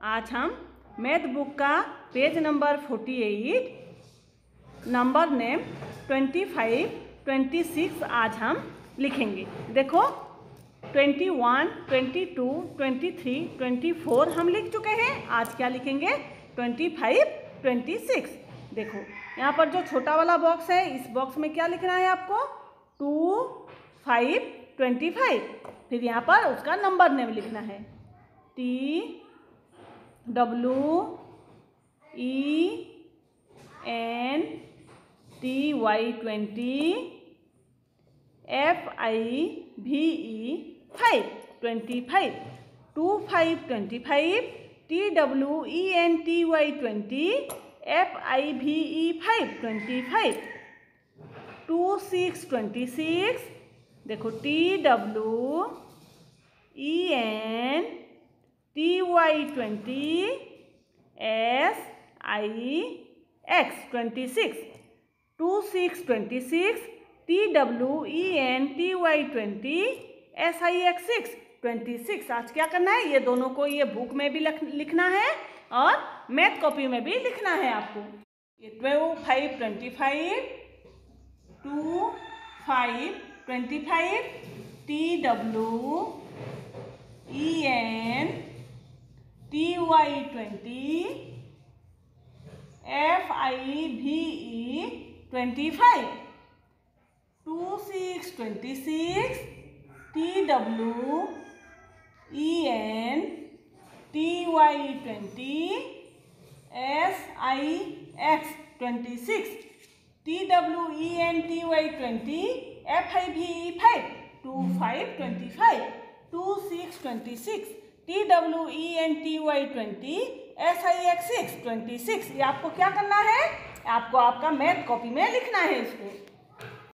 आज हम math book का page number forty eight, number name twenty five, twenty six आज हम लिखेंगे। देखो, twenty one, twenty two, twenty three, twenty four हम लिख चुके हैं। आज क्या लिखेंगे? Twenty five, twenty six. देखो, यहाँ पर जो छोटा वाला बॉक्स है, इस बॉक्स में क्या लिखना है आपको? Two five, twenty five. फिर यहाँ पर उसका नंबर नेम लिखना है। T W E N T Y twenty F I V E five twenty five two five twenty five T W E N T Y twenty F I V E five twenty five two six twenty six देखो T W E N T Y twenty S I X twenty six two six twenty six T W E N T Y twenty S I X six twenty six आज क्या करना है? ये दोनों को ये book में भी लिखना है और मैथ कॉपी में भी लिखना है आपको। ये twelve five twenty five two five twenty five T W E N T Y twenty F I V E twenty five two six twenty six T W E N T Y twenty S I X twenty six T W E N T Y twenty F I V E five two five twenty five two six twenty six T W E N T Y twenty S I X six twenty six ये आपको क्या करना है? आपको आपका math copy में लिखना है इसको।